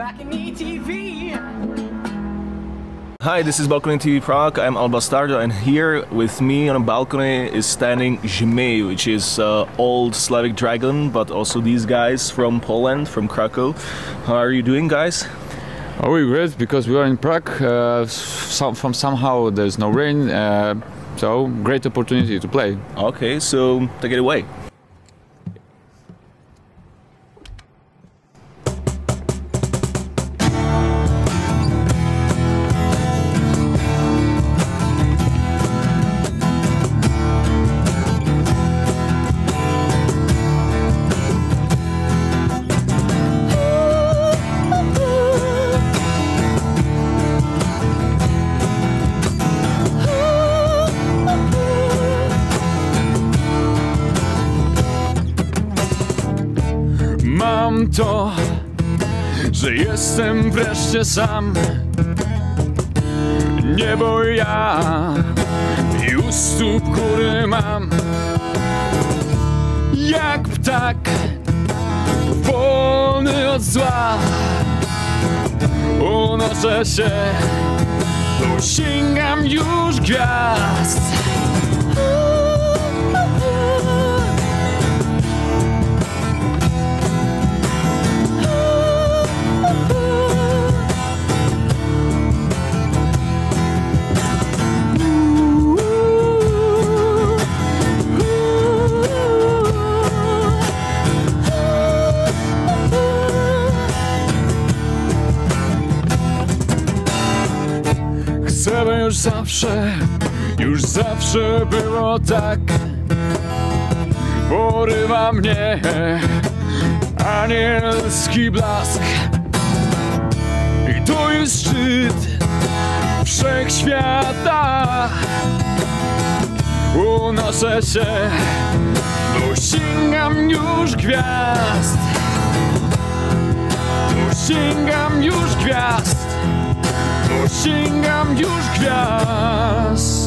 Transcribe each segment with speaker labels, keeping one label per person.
Speaker 1: back in ETV.
Speaker 2: Hi, this is Balcony TV Prague. I'm Al Bastardo, and here with me on a balcony is standing Żmij, which is uh, old Slavic dragon, but also these guys from Poland, from Krakow. How are you doing, guys?
Speaker 3: Oh, we're great because we are in Prague. Uh, some, from somehow there's no rain, uh, so great opportunity to play.
Speaker 2: Okay, so take it away.
Speaker 3: To, że jestem wreszcie sam. Niebo ja i u stóp góry mam. Jak ptak, wolny od zła, unoszę się, dosięgam już gwiazd. Chcę, by już zawsze, już zawsze było tak. Porywa mnie anielski blask. I to jest szczyt wszechświata. Unoszę się, dosięgam już gwiazd. Dosięgam już gwiazd. Dosięgam już gwiazd.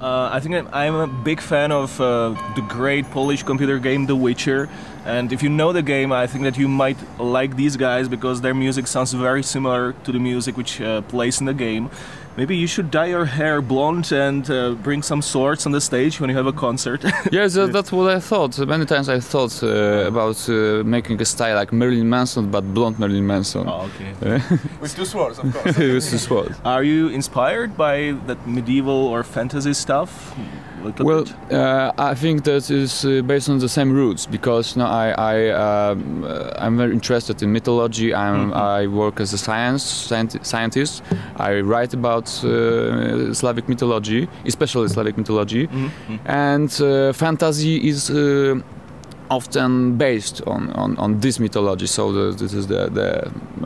Speaker 2: Uh, I think I'm, I'm a big fan of uh, the great Polish computer game The Witcher, and if you know the game, I think that you might like these guys because their music sounds very similar to the music which uh, plays in the game. Maybe you should dye your hair blonde and uh, bring some swords on the stage when you have a concert.
Speaker 3: Yes, that, that's what I thought. Many times I thought uh, about uh, making a style like Marilyn Manson, but blonde Marilyn Manson.
Speaker 2: oh, okay.
Speaker 4: With two swords, of course.
Speaker 3: This is what.
Speaker 2: Are you inspired by that medieval or fantasy stuff?
Speaker 3: Well, uh, I think that is uh, based on the same roots because no, I, I um, uh, I'm very interested in mythology. I'm,
Speaker 2: Mhm.
Speaker 3: I work as a science scient- scientist. I write about uh, Slavic mythology, especially Slavic mythology,
Speaker 2: Mhm, mhm.
Speaker 3: and uh, fantasy is. Often based on, on, on this mythology so the, this is the, the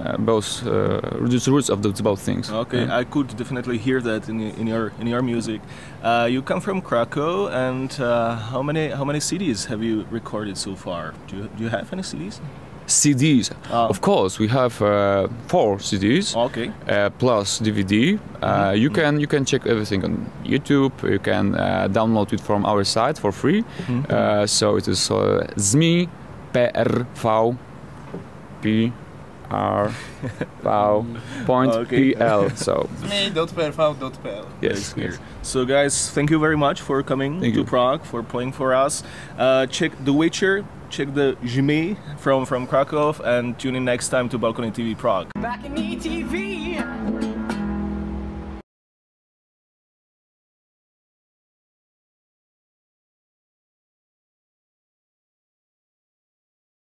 Speaker 3: uh, both uh, roots of the both things
Speaker 2: Okay,
Speaker 3: Yeah.
Speaker 2: I could definitely hear that in, in your in your music. Uh, you come from Krakow, and uh, how many how many CDs have you recorded so far? Do you, do you have any CDs?
Speaker 3: CDs
Speaker 2: Oh.
Speaker 3: of course we have uh, four CDs
Speaker 2: Okay.
Speaker 3: uh, plus DVD. Uh,
Speaker 2: Mhm.
Speaker 3: You can you can check everything on YouTube. You can uh, download it from our site for free.
Speaker 2: Mhm.
Speaker 3: Uh, so it is uh, ZMI PRV P R V point
Speaker 2: Okay.
Speaker 3: PL. So
Speaker 1: me.prv.pl.
Speaker 3: yes,
Speaker 2: Very
Speaker 3: yes.
Speaker 2: clear. So, guys, thank you very much for coming
Speaker 3: Thank
Speaker 2: to
Speaker 3: you.
Speaker 2: Prague for playing for us. Uh, check The Witcher, check the Żmij from from Krakow, and tune in next time to Balcony TV Prague.
Speaker 4: Back in ETV.